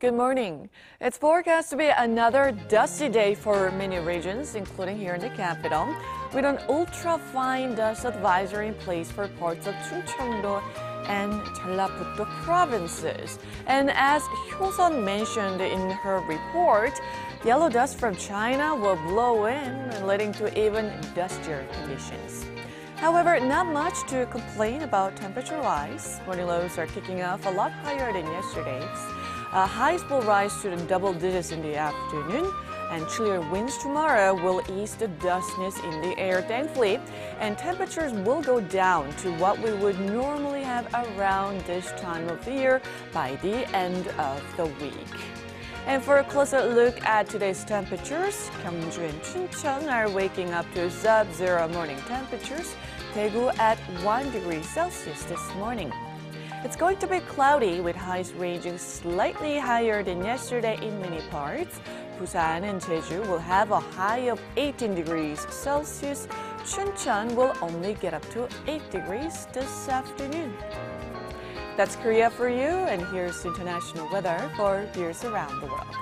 Good morning. It's forecast to be another dusty day for many regions, including here in the capital, with an ultra-fine dust advisory in place for parts of Chungcheongdo and Jeollabuk-do provinces. And as Hyosun mentioned in her report, yellow dust from China will blow in, leading to even dustier conditions. However, not much to complain about temperature-wise. Morning lows are kicking off a lot higher than yesterday's. Uh, highs will rise to the double digits in the afternoon, and chillier winds tomorrow will ease the dustness in the air, thankfully, and temperatures will go down to what we would normally have around this time of the year by the end of the week. And for a closer look at today's temperatures, Gyeongju and Chuncheon are waking up to sub-zero morning temperatures. Daegu at 1 degree Celsius this morning. It's going to be cloudy with highs ranging slightly higher than yesterday in many parts. Busan and Jeju will have a high of 18 degrees Celsius. Chuncheon will only get up to 8 degrees this afternoon. That's Korea for you, and here's international weather for viewers around the world.